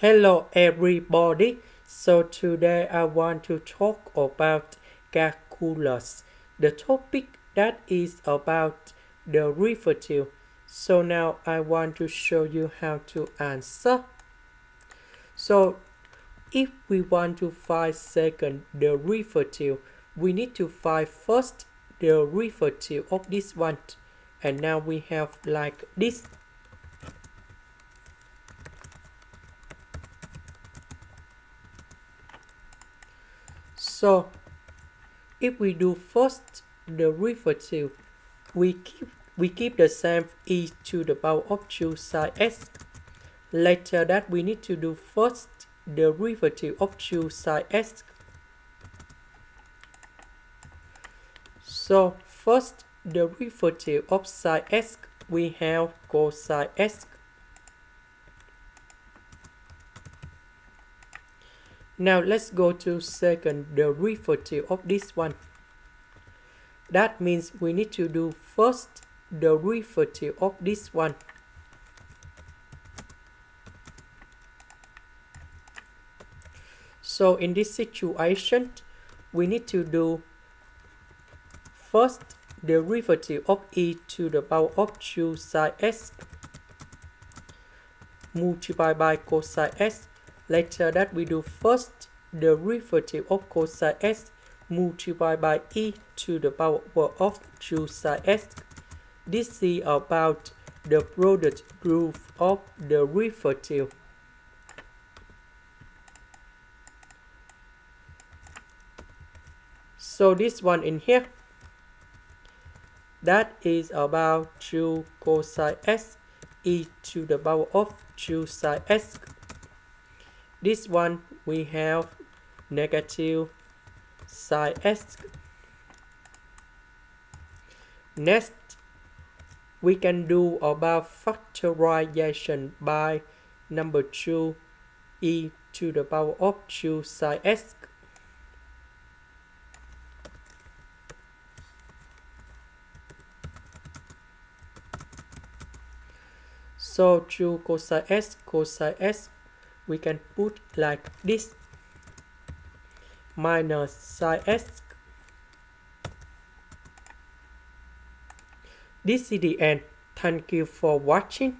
Hello everybody. So today I want to talk about calculus. The topic that is about the derivative. So now I want to show you how to answer. So if we want to find second derivative, we need to find first derivative of this one. And now we have like this So if we do first derivative, we keep we keep the same e to the power of 2 sine s. Later that we need to do first the derivative of 2 sine s. So first the derivative of sine s we have cosine s Now let's go to second derivative of this one. That means we need to do first derivative of this one. So in this situation, we need to do first derivative of e to the power of 2 sine s multiplied by cosine s Later that we do first the derivative of cosine s multiplied by e to the power of 2 sine s. This is about the product proof of the derivative. So this one in here, that is about 2 cosine s e to the power of 2 sine s this one we have negative sine s. Next, we can do about factorization by number 2 e to the power of 2 sine s. So 2 cosine s cosine s we can put like this. Minus sine s this is the end. Thank you for watching